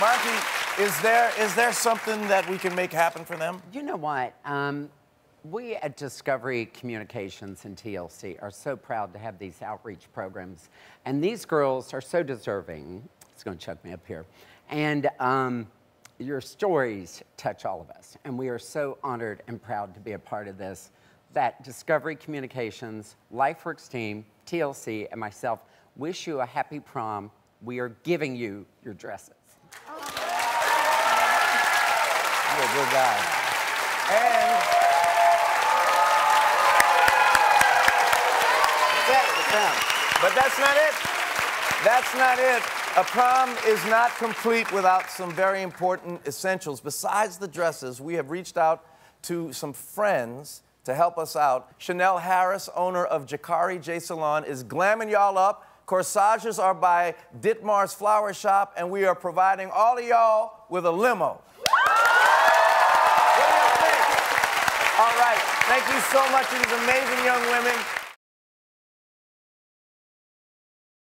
Monte, is there is there something that we can make happen for them? You know what? Um, we at Discovery Communications and TLC are so proud to have these outreach programs. And these girls are so deserving. It's going to choke me up here. And um, your stories touch all of us. And we are so honored and proud to be a part of this. That Discovery Communications, LifeWorks team, TLC, and myself wish you a happy prom. We are giving you your dresses. You're a good guy. And but that's not it. That's not it. A prom is not complete without some very important essentials. Besides the dresses, we have reached out to some friends to help us out. Chanel Harris, owner of Jakari J Salon, is glamming y'all up. Corsages are by Ditmar's Flower Shop, and we are providing all of y'all with a limo. All right. Thank you so much to these amazing young women.